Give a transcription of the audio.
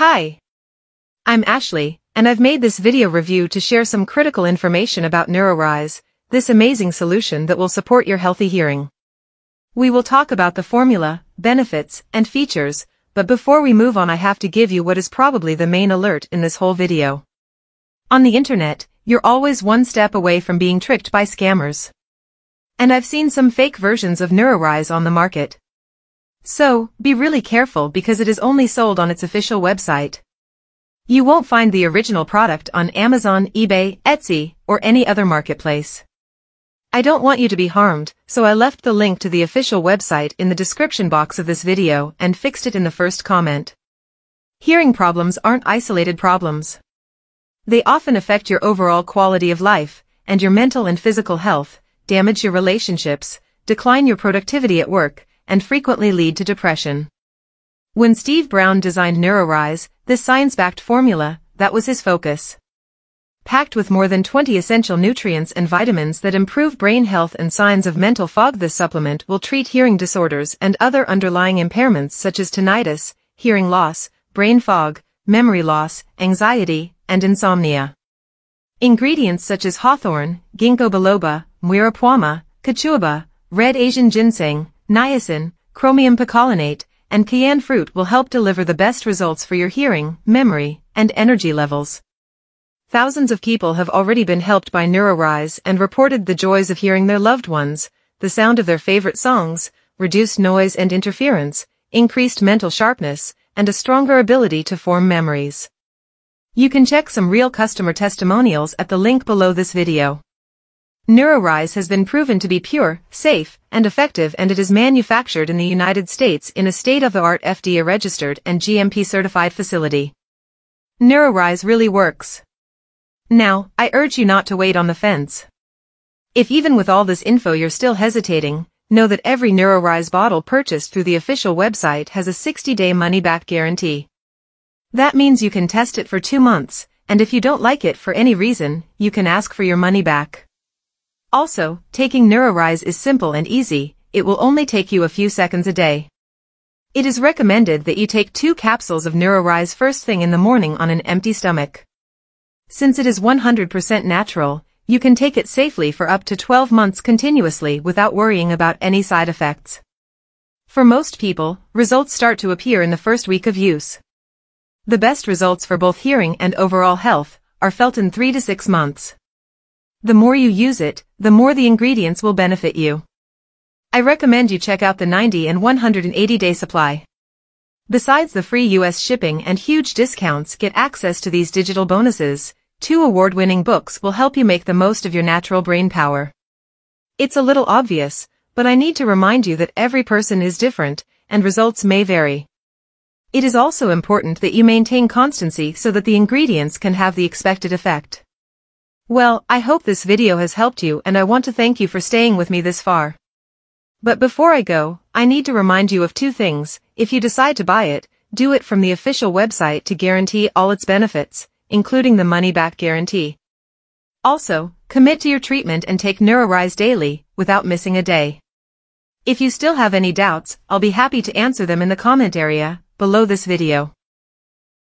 Hi. I'm Ashley, and I've made this video review to share some critical information about NeuroRise, this amazing solution that will support your healthy hearing. We will talk about the formula, benefits, and features, but before we move on I have to give you what is probably the main alert in this whole video. On the internet, you're always one step away from being tricked by scammers. And I've seen some fake versions of NeuroRise on the market. So, be really careful because it is only sold on its official website. You won't find the original product on Amazon, eBay, Etsy, or any other marketplace. I don't want you to be harmed, so I left the link to the official website in the description box of this video and fixed it in the first comment. Hearing problems aren't isolated problems. They often affect your overall quality of life, and your mental and physical health, damage your relationships, decline your productivity at work, and frequently lead to depression. When Steve Brown designed NeuroRise, this science-backed formula, that was his focus. Packed with more than 20 essential nutrients and vitamins that improve brain health and signs of mental fog this supplement will treat hearing disorders and other underlying impairments such as tinnitus, hearing loss, brain fog, memory loss, anxiety, and insomnia. Ingredients such as hawthorn, ginkgo biloba, muirapuama, quechua, red Asian ginseng, niacin, chromium picolinate, and cayenne fruit will help deliver the best results for your hearing, memory, and energy levels. Thousands of people have already been helped by NeuroRise and reported the joys of hearing their loved ones, the sound of their favorite songs, reduced noise and interference, increased mental sharpness, and a stronger ability to form memories. You can check some real customer testimonials at the link below this video. NeuroRise has been proven to be pure, safe, and effective and it is manufactured in the United States in a state-of-the-art FDA-registered and GMP-certified facility. NeuroRise really works. Now, I urge you not to wait on the fence. If even with all this info you're still hesitating, know that every NeuroRise bottle purchased through the official website has a 60-day money-back guarantee. That means you can test it for two months, and if you don't like it for any reason, you can ask for your money back. Also, taking NeuroRise is simple and easy, it will only take you a few seconds a day. It is recommended that you take two capsules of NeuroRise first thing in the morning on an empty stomach. Since it is 100% natural, you can take it safely for up to 12 months continuously without worrying about any side effects. For most people, results start to appear in the first week of use. The best results for both hearing and overall health are felt in 3 to 6 months. The more you use it, the more the ingredients will benefit you. I recommend you check out the 90 and 180 day supply. Besides the free US shipping and huge discounts get access to these digital bonuses, two award-winning books will help you make the most of your natural brain power. It's a little obvious, but I need to remind you that every person is different, and results may vary. It is also important that you maintain constancy so that the ingredients can have the expected effect. Well, I hope this video has helped you and I want to thank you for staying with me this far. But before I go, I need to remind you of two things, if you decide to buy it, do it from the official website to guarantee all its benefits, including the money-back guarantee. Also, commit to your treatment and take NeuroRise daily, without missing a day. If you still have any doubts, I'll be happy to answer them in the comment area, below this video.